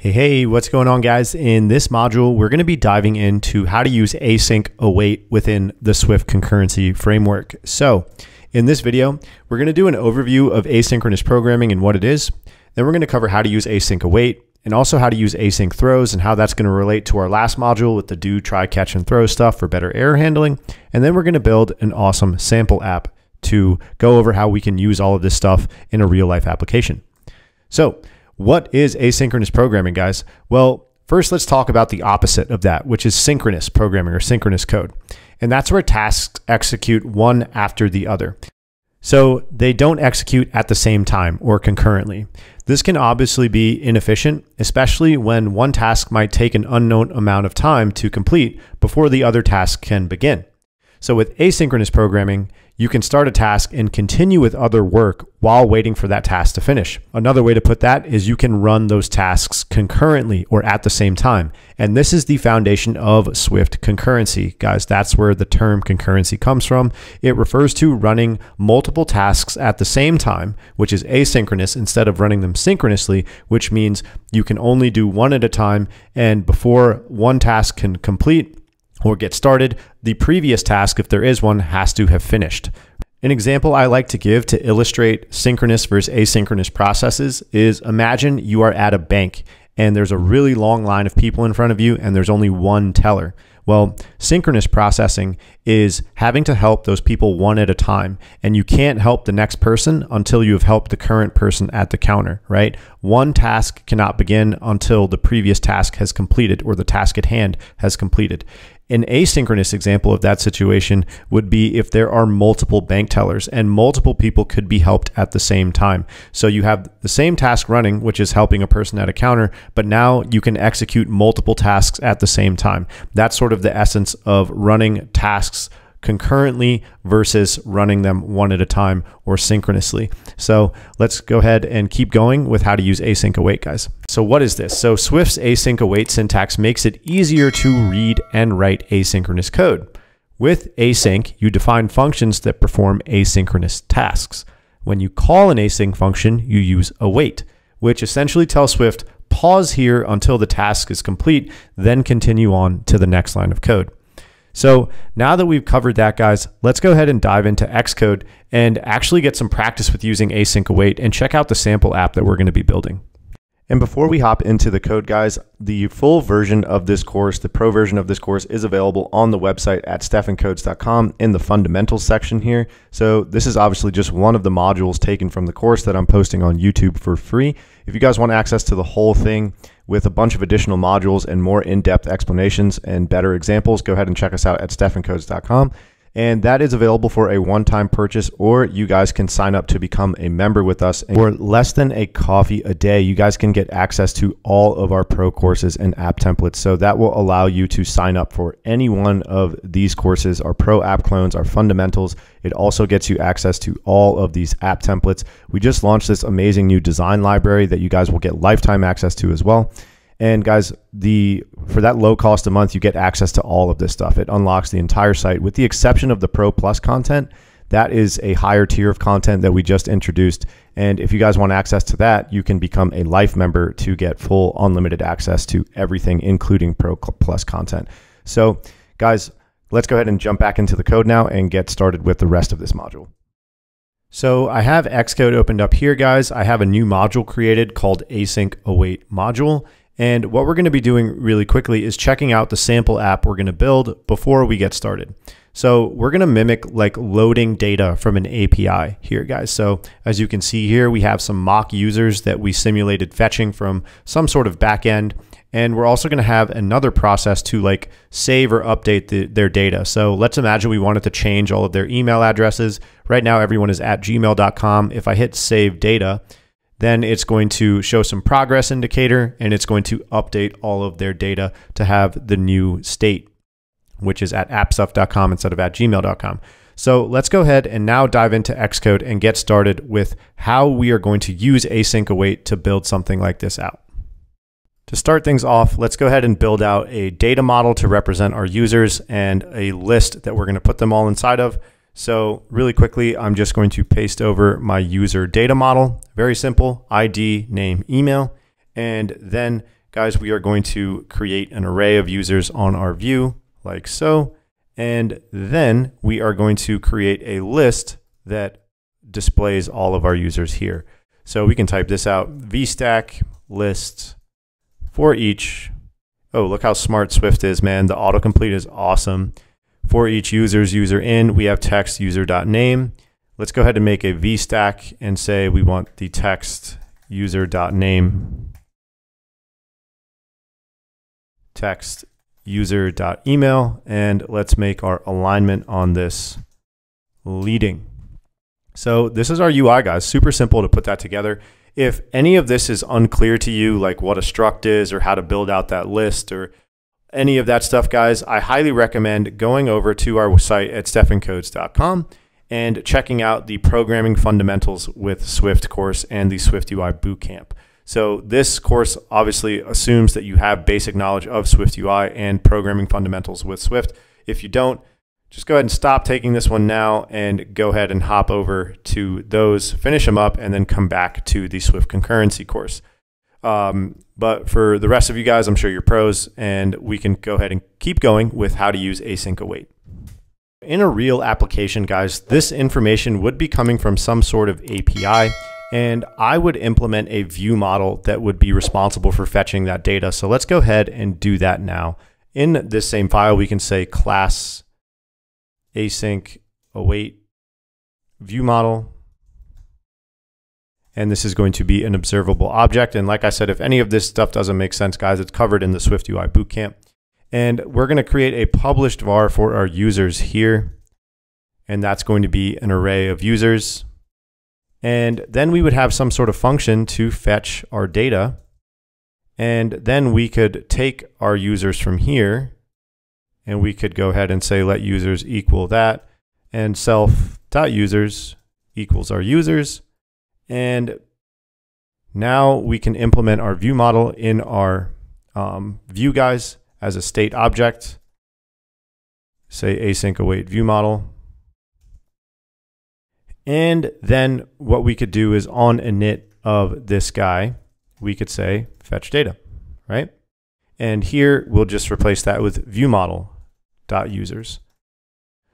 Hey, hey, what's going on, guys? In this module, we're going to be diving into how to use async await within the Swift concurrency framework. So, in this video, we're going to do an overview of asynchronous programming and what it is. Then we're going to cover how to use async await and also how to use async throws and how that's going to relate to our last module with the do, try, catch, and throw stuff for better error handling. And then we're going to build an awesome sample app to go over how we can use all of this stuff in a real life application. So, what is asynchronous programming, guys? Well, first let's talk about the opposite of that, which is synchronous programming or synchronous code. And that's where tasks execute one after the other. So they don't execute at the same time or concurrently. This can obviously be inefficient, especially when one task might take an unknown amount of time to complete before the other task can begin. So with asynchronous programming, you can start a task and continue with other work while waiting for that task to finish. Another way to put that is you can run those tasks concurrently or at the same time. And this is the foundation of Swift concurrency. Guys, that's where the term concurrency comes from. It refers to running multiple tasks at the same time, which is asynchronous, instead of running them synchronously, which means you can only do one at a time. And before one task can complete, or get started, the previous task, if there is one, has to have finished. An example I like to give to illustrate synchronous versus asynchronous processes is imagine you are at a bank and there's a mm-hmm. really long line of people in front of you and there's only one teller. Well, synchronous processing is having to help those people one at a time, and you can't help the next person until you have helped the current person at the counter, right? One task cannot begin until the previous task has completed or the task at hand has completed. An asynchronous example of that situation would be if there are multiple bank tellers and multiple people could be helped at the same time. So you have the same task running, which is helping a person at a counter, but now you can execute multiple tasks at the same time. That's sort of the essence of running tasks concurrently versus running them one at a time or synchronously. So let's go ahead and keep going with how to use async await, guys. So what is this? So Swift's async await syntax makes it easier to read and write asynchronous code. With async, you define functions that perform asynchronous tasks. When you call an async function, you use await, which essentially tells Swift, pause here until the task is complete, then continue on to the next line of code. So now that we've covered that, guys, let's go ahead and dive into Xcode and actually get some practice with using async await and check out the sample app that we're going to be building. And before we hop into the code, guys, the full version of this course, the pro version of this course, is available on the website at stephancodes.com in the fundamentals section here. So this is obviously just one of the modules taken from the course that I'm posting on YouTube for free. If you guys want access to the whole thing, with a bunch of additional modules and more in-depth explanations and better examples, go ahead and check us out at stephancodes.com. And that is available for a one-time purchase, or you guys can sign up to become a member with us. For less than a coffee a day, you guys can get access to all of our pro courses and app templates. So that will allow you to sign up for any one of these courses, our pro app clones, our fundamentals. It also gets you access to all of these app templates. We just launched this amazing new design library that you guys will get lifetime access to as well. And guys, the for that low cost a month, you get access to all of this stuff. It unlocks the entire site with the exception of the Pro Plus content. That is a higher tier of content that we just introduced. And if you guys want access to that, you can become a life member to get full unlimited access to everything, including Pro Plus content. So, guys, let's go ahead and jump back into the code now and get started with the rest of this module. So I have Xcode opened up here, guys. I have a new module created called async await module. And what we're going to be doing really quickly is checking out the sample app we're going to build before we get started. So we're going to mimic like loading data from an API here, guys. So as you can see here, we have some mock users that we simulated fetching from some sort of backend. And we're also going to have another process to like save or update the, their data. So let's imagine we wanted to change all of their email addresses. Right now, everyone is at gmail.com. If I hit save data, then it's going to show some progress indicator and it's going to update all of their data to have the new state, which is at appstuff.com instead of at gmail.com. So let's go ahead and now dive into Xcode and get started with how we are going to use async await to build something like this out. To start things off, let's go ahead and build out a data model to represent our users and a list that we're going to put them all inside of. So really quickly, I'm just going to paste over my user data model. Very simple, ID, name, email. And then guys, we are going to create an array of users on our view like so. And then we are going to create a list that displays all of our users here. So we can type this out, vstack list for each. Oh, look how smart Swift is, man. The autocomplete is awesome. For each user's user in, we have text user.name. Let's go ahead and make a vstack and say we want the text user.name text user.email and let's make our alignment on this leading. So this is our UI guys, super simple to put that together. If any of this is unclear to you, like what a struct is or how to build out that list or any of that stuff, guys, I highly recommend going over to our site at stephancodes.com and checking out the Programming Fundamentals with Swift course and the Swift UI Bootcamp. So this course obviously assumes that you have basic knowledge of Swift UI and programming fundamentals with Swift. If you don't, just go ahead and stop taking this one now and go ahead and hop over to those, finish them up, and then come back to the Swift concurrency course. Um, but for the rest of you guys, I'm sure you're pros, and we can go ahead and keep going with how to use async await. In a real application, guys, this information would be coming from some sort of API, and I would implement a view model that would be responsible for fetching that data. So let's go ahead and do that now. In this same file, we can say class async await view model. And this is going to be an observable object. And like I said, if any of this stuff doesn't make sense, guys, it's covered in the Swift UI Bootcamp. And we're going to create a published var for our users here. And that's going to be an array of users. And then we would have some sort of function to fetch our data. And then we could take our users from here and we could go ahead and say let users equal that and self dot users equals our users. And now we can implement our view model in our um, view guys as a state object. Say async await view model. And then what we could do is on init of this guy, we could say fetch data, right? And here we'll just replace that with view model dot users.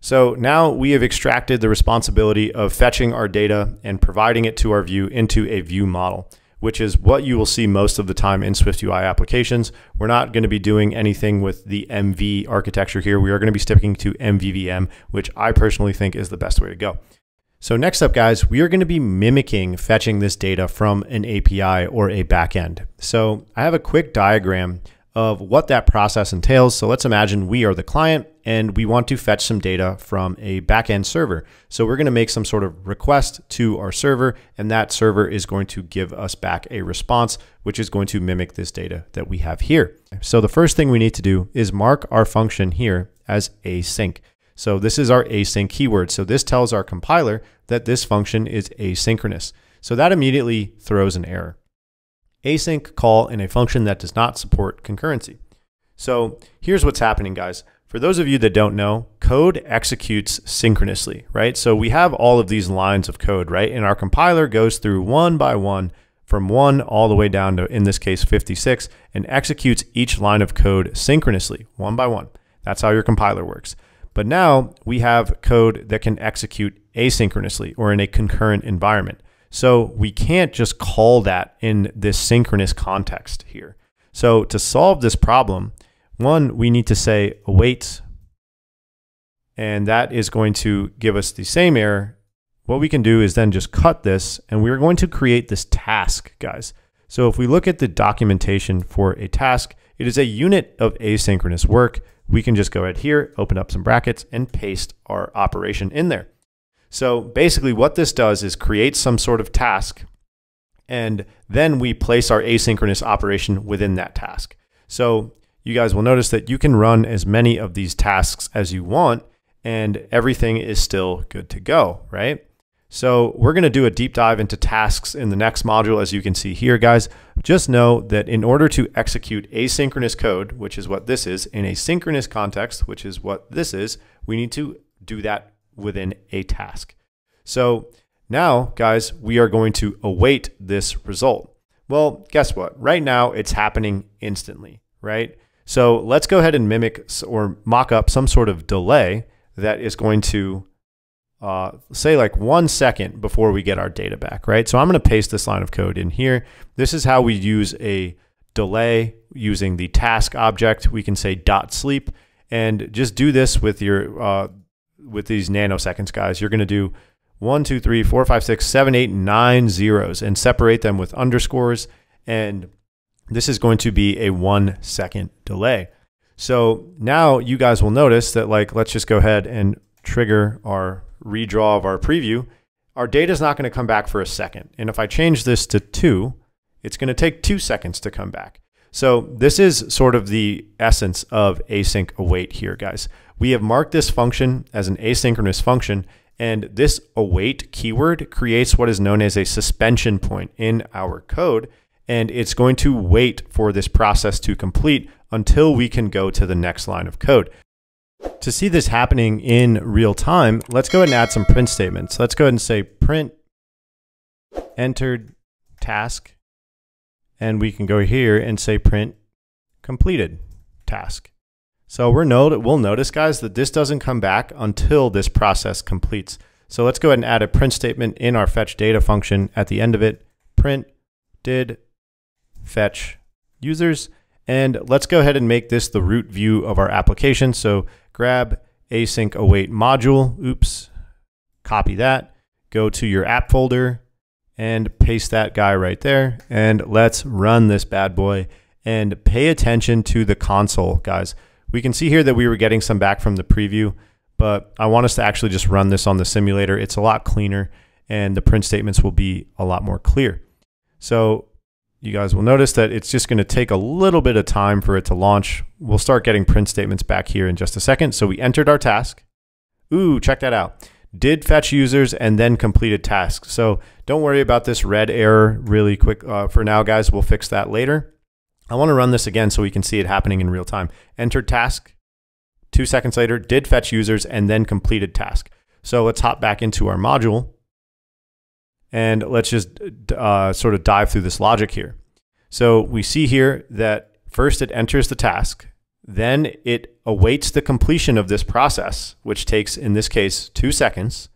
So now we have extracted the responsibility of fetching our data and providing it to our view into a view model, which is what you will see most of the time in SwiftUI applications. We're not going to be doing anything with the MV architecture here. We are going to be sticking to MVVM, which I personally think is the best way to go. So next up, guys, we are going to be mimicking fetching this data from an API or a backend. So I have a quick diagram of what that process entails. So let's imagine we are the client and we want to fetch some data from a backend server. So we're going to make some sort of request to our server, and that server is going to give us back a response, which is going to mimic this data that we have here. So the first thing we need to do is mark our function here as async. So this is our async keyword. So this tells our compiler that this function is asynchronous. So that immediately throws an error async call in a function that does not support concurrency. So here's what's happening, guys. For those of you that don't know, code executes synchronously, right? So we have all of these lines of code, right? And our compiler goes through one by one from one all the way down to, in this case, 56, and executes each line of code synchronously, one by one. That's how your compiler works. But now we have code that can execute asynchronously or in a concurrent environment. So we can't just call that in this synchronous context here. So to solve this problem, one, we need to say await, and that is going to give us the same error. What we can do is then just cut this, and we're going to create this task, guys. So if we look at the documentation for a task, it is a unit of asynchronous work. We can just go ahead here, open up some brackets, and paste our operation in there. So basically what this does is create some sort of task and then we place our asynchronous operation within that task. So you guys will notice that you can run as many of these tasks as you want and everything is still good to go, right? So we're going to do a deep dive into tasks in the next module, as you can see here, guys. Just know that in order to execute asynchronous code, which is what this is, in a synchronous context, which is what this is, we need to do that within a task. So now, guys, we are going to await this result. Well, guess what? Right now, it's happening instantly, right? So let's go ahead and mimic or mock up some sort of delay that is going to uh, say like one second before we get our data back, right? So I'm going to paste this line of code in here. This is how we use a delay using the task object. We can say dot sleep and just do this with your uh, with these nanoseconds, guys. You're going to do one, two, three, four, five, six, seven, eight, nine zeros and separate them with underscores. And this is going to be a one second delay. So now you guys will notice that like, let's just go ahead and trigger our redraw of our preview. Our data is not going to come back for a second. And if I change this to two, it's going to take two seconds to come back. So this is sort of the essence of async await here, guys. We have marked this function as an asynchronous function, and this await keyword creates what is known as a suspension point in our code. And it's going to wait for this process to complete until we can go to the next line of code. To see this happening in real time, let's go ahead and add some print statements. Let's go ahead and say print entered task and we can go here and say print completed task. So we're note, we'll notice, guys, that this doesn't come back until this process completes. So let's go ahead and add a print statement in our fetch data function at the end of it. Print did fetch users. And let's go ahead and make this the root view of our application. So grab async await module, oops, copy that, go to your app folder, and paste that guy right there. And let's run this bad boy and pay attention to the console, guys. We can see here that we were getting some back from the preview, but I want us to actually just run this on the simulator. It's a lot cleaner and the print statements will be a lot more clear. So you guys will notice that it's just going to take a little bit of time for it to launch. We'll start getting print statements back here in just a second. So we entered our task. Ooh, check that out did fetch users and then completed tasks. So don't worry about this red error really quick uh, for now, guys. We'll fix that later. I want to run this again so we can see it happening in real time. Entered task, two seconds later, did fetch users and then completed task. So let's hop back into our module and let's just uh, sort of dive through this logic here. So we see here that first it enters the task, then it awaits the completion of this process, which takes, in this case, two seconds.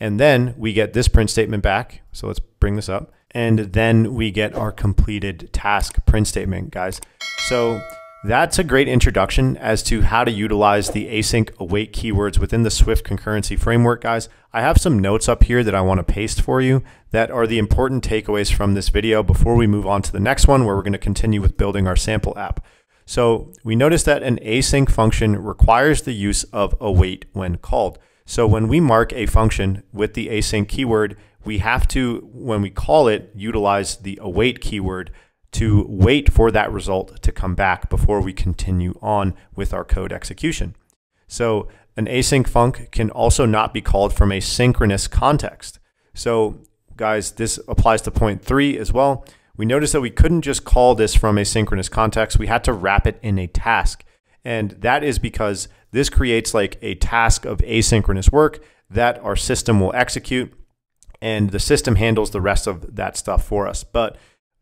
And then we get this print statement back. So let's bring this up. And then we get our completed task print statement, guys. So that's a great introduction as to how to utilize the async await keywords within the Swift concurrency framework, guys. I have some notes up here that I want to paste for you that are the important takeaways from this video before we move on to the next one where we're going to continue with building our sample app. So we notice that an async function requires the use of await when called. So when we mark a function with the async keyword, we have to, when we call it, utilize the await keyword to wait for that result to come back before we continue on with our code execution. So an async func can also not be called from a synchronous context. So guys, this applies to point three as well we noticed that we couldn't just call this from a synchronous context. We had to wrap it in a task. And that is because this creates like a task of asynchronous work that our system will execute and the system handles the rest of that stuff for us. But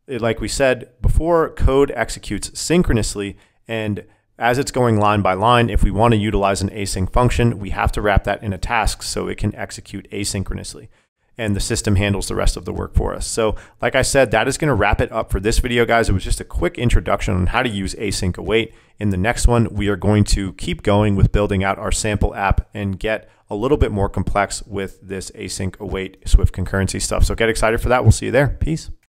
eh, like we said before, code executes synchronously and as it's going line by line, if we want to utilize an async function, we have to wrap that in a task so it can execute asynchronously and the system handles the rest of the work for us. So like I said, that is going to wrap it up for this video, guys. It was just a quick introduction on how to use async await. In the next one, we are going to keep going with building out our sample app and get a little bit more complex with this async await Swift concurrency stuff. So get excited for that. We'll see you there. Peace.